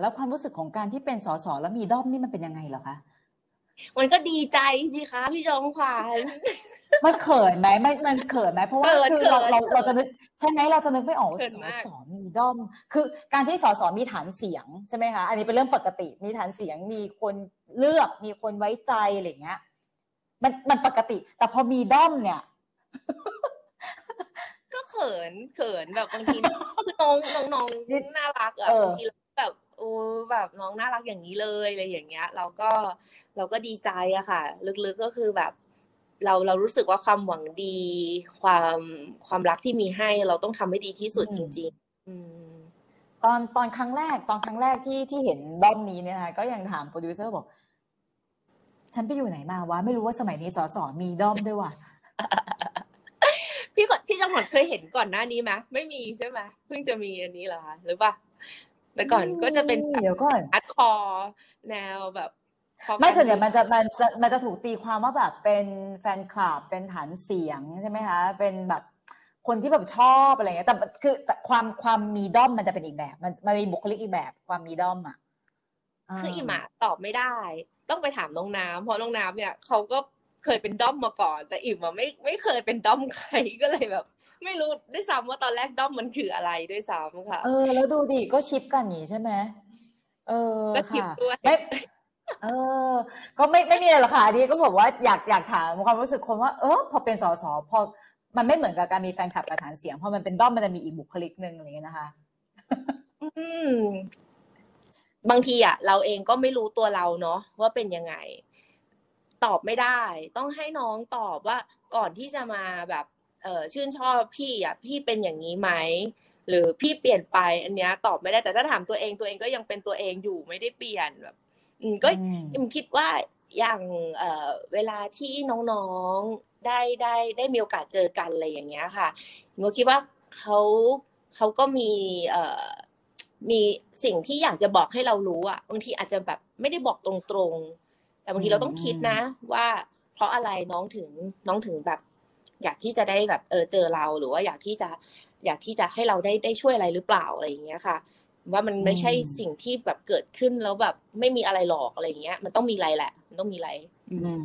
แล้วความรู้สึกของการที่เป็นสสแล้วมีด้อมนี่มันเป็นยังไงเหรอคะมันก็ดีใจสิคะพี่จองขวัญมันเขินไหมมันมันเขินไหมเพราะว่าเขินคือเราเขินเราเขินเราจะนึกใช่ไหมเราจะนึกไม่ออกว่าเขินสมากสมีด้อม คือการที่สสมีฐานเสียงใช่ไหมคะอันนี้เป็นเรื่องปกติ มีฐานเสียงมีคนเลือกมีคนไว้ใจอะไรอย่างเงี้ย มันมันปกติ แต่พอมีด้อมเนี่ย ก็เขินเขินแบบบางทีคือน้องน้องน้องน่ารักอะเออบางทีเราแบบโอ้แบบน้องน่ารักอย่างนี้เลยอะไรอย่างเงี้ย เราก็เราก็ดีใจอะค่ะ ลึกๆก็คือแบบ เราเรารู้สึกว่าความหวังดี ความความรักที่มีให้ เราต้องทำให้ดีที่สุดจริง ๆ อืมตอนตอนครั้งแรกตอนครั้งแรกที่ที่เห็นด้อมนี้เนี่ยนะคะก็ยังถามโปรดิวเซอร์บอก ฉันไปอยู่ไหนมาวะไม่รู้ว่าสมัยนี้สสมีด้อมด้วยว่ะพี่ขอพี่จังหวัดเคยเห็นก่อนหน้านี้ไหมไม่มีใช่ไหมเพิ่งจะมีอันนี้เหรอคะหรือปะ แต่ก่อนก็จะเป็นแบบเดี๋ยวก่อนอัดคอร์แนวแบบคอไม่การส่วนใหญ่มันจะมันจะมันจะถูกตีความว่าแบบเป็นแฟนคลับเป็นฐานเสียงใช่ไหมคะ เป็นแบบคนที่แบบชอบอะไรเงี้ยแต่คือแต่ความความมีด้อมมันจะเป็นอีกแบบ มันมันมีบุคลิกอีกแบบความมีด้อมอะคืออิมอะตอบไม่ได้ ต้องไปถามน้องน้ำเพราะน้องน้ำเนี่ยเขาก็เคยเป็นด้อมมาก่อน แต่อิมอะไม่ไม่เคยเป็นด้อมใครก็เลยแบบ ไม่รู้ด้วยซ้ำว่าตอนแรกด้อมมันคืออะไรด้วยซ้ำค่ะ เออ แล้วดูดิก็ชิปกันอย่างนี้ใช่ไหมเออก็ชิปค่ะด้วยไม่เออ ก็ไม่ไม่มีอะไรหรอกค่ะอันนี้ก็บอกว่าอยากอยากถามความรู้สึกคนว่าเออพอเป็นสสพอมันไม่เหมือนกับการมีแฟนคลับกับฐานเสียงพอมันเป็นด้อมมันจะมีอีกบุคลิกหนึ่งอะไรเงี้ยนะคะ อืม บางทีอะเราเองก็ไม่รู้ตัวเราเนาะว่าเป็นยังไง ตอบไม่ได้ ต้องให้น้องตอบว่าก่อนที่จะมาแบบ เออชื่นชอบพี่อะพี่เป็นอย่างนี้ไหมหรือพี่เปลี่ยนไป อันเนี้ยตอบไม่ได้แต่ถ้าถามตัวเองตัวเองก็ยังเป็นตัวเองอยู่ไม่ได้เปลี่ยนแบบอืมก็อืมอิมคิดว่าอย่างเอ่อเวลาที่น้องๆได้ได้ได้มีโอกาสเจอกันอะไรอย่างเงี้ยค่ะอิมก็คิดว่าเขาเขาก็มีเอ่อมีสิ่งที่อยากจะบอกให้เรารู้อะบางทีอาจจะแบบไม่ได้บอกตรงๆ แต่บางทีเราต้องคิดนะ ว่าเพราะอะไรน้องถึงน้องถึงแบบ อยากที่จะได้แบบเออเจอเราหรือว่าอยากที่จะอยากที่จะให้เราได้ได้ช่วยอะไรหรือเปล่าอะไรอย่างเงี้ยค่ะ ว่ามันไม่ใช่สิ่งที่แบบเกิดขึ้นแล้วแบบไม่มีอะไรหรอกอะไรอย่างเงี้ย มันต้องมีอะไรแหละ มันต้องมีอะไร อืม